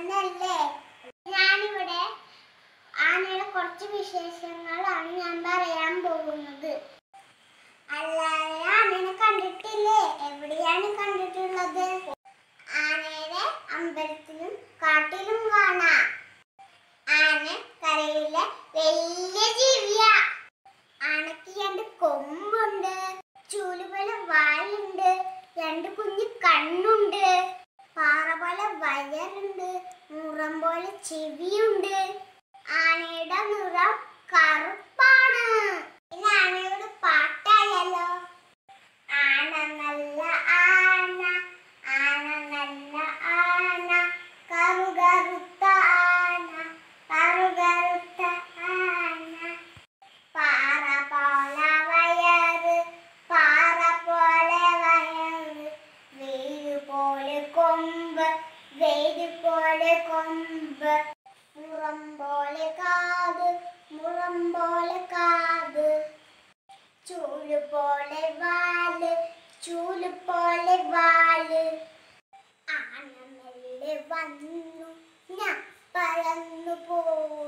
തന്നെയല്ലേ ഞാനിവിടെ ആനയുടെ കുറച്ച് വിശേഷങ്ങളാണ് ഞാൻ പറയാൻ പോകുന്നത്. അല്ലാതെ ആനനെ കണ്ടിട്ടില്ലേ? എവിടെയാണ് കണ്ടിട്ടുള്ളത്? ആനയുടെ അമ്പലത്തിലും കാട്ടിലും കാണാം. ചെവിയുണ്ട്. ആനയുടെ നിറം കറുപ്പാണ്. ഇനി പാട്ടായല്ലോ. പാട്ടായാലോ ആന നല്ല ആന ആന നല്ല ആന കറുകറുത്ത ആന കറുകറുത്ത ആന. പാറ പോലെ വയറ് പാറ പോലെ വയറ് വെയിൽ പോലെ കൊമ്പ് വേര് പോലെ കൊമ്പ് മുറം പോലെ കാത് മുറം പോലെ കാത്. ചൂൽ പോലെ വാൽ ചൂൽ പോലെ വാൽ. ആന മെല്ലെ വന്നു ഞാൻ പറന്നു മെല്ലെ